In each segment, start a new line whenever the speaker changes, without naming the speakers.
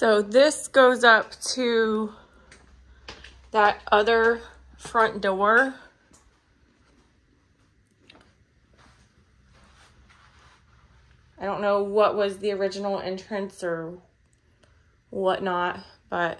So this goes up to that other front door. I don't know what was the original entrance or whatnot, but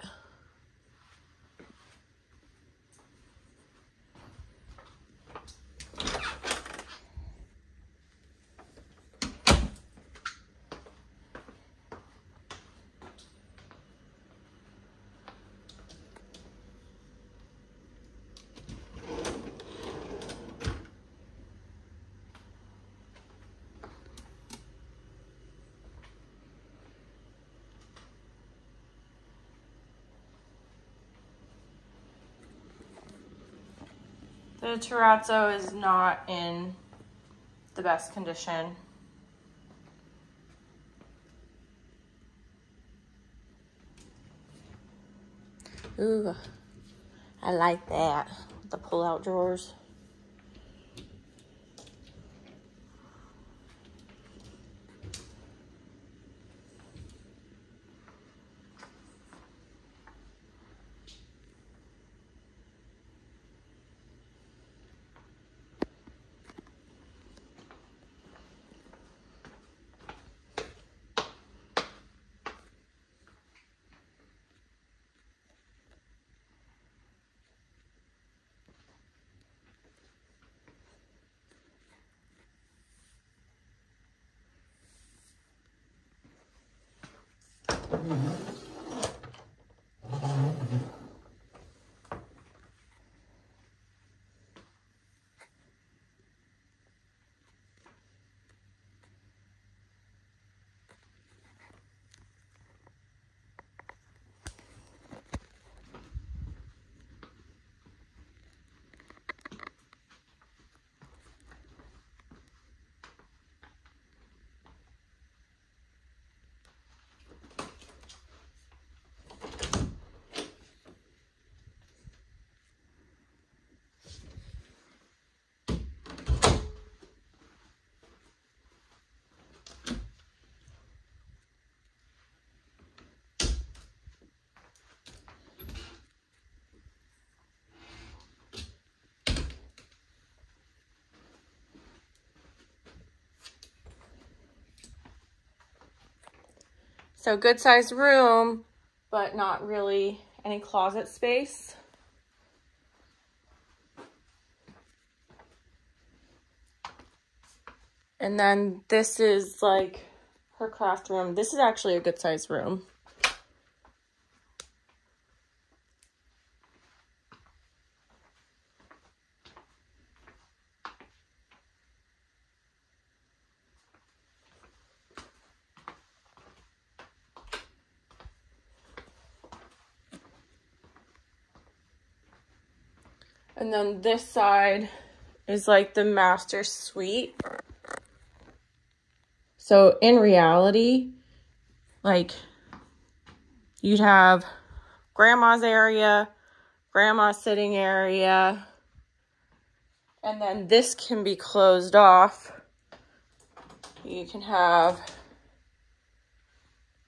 The terrazzo is not in the best condition. Ooh, I like that. The pull-out drawers. So good sized room, but not really any closet space. And then this is like her craft room. This is actually a good sized room. And then this side is like the master suite. So in reality, like you'd have grandma's area, grandma's sitting area, and then this can be closed off. You can have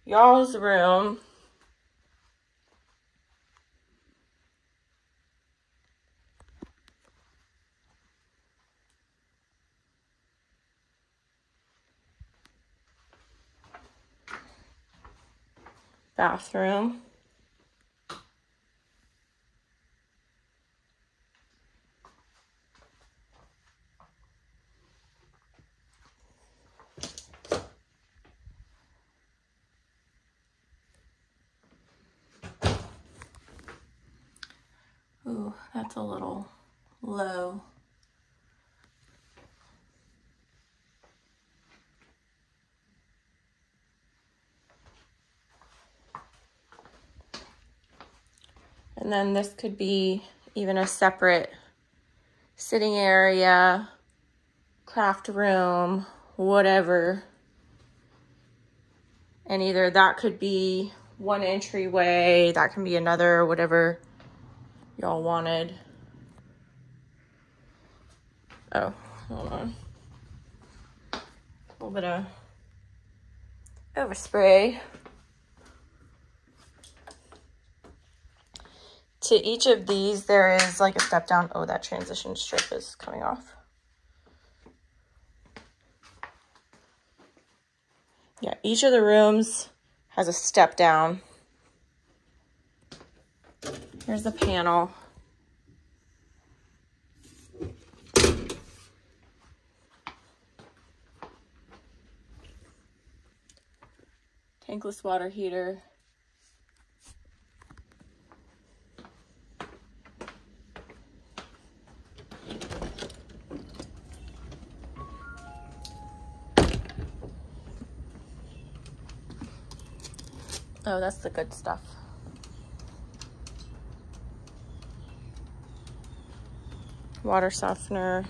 y'all's room. Bathroom. Ooh, that's a little low. And then this could be even a separate sitting area, craft room, whatever. And either that could be one entryway, that can be another, whatever y'all wanted. Oh, hold on. A little bit of overspray. To each of these, there is like a step down. Oh, that transition strip is coming off. Yeah, each of the rooms has a step down. Here's the panel. Tankless water heater. Oh, that's the good stuff. Water softener.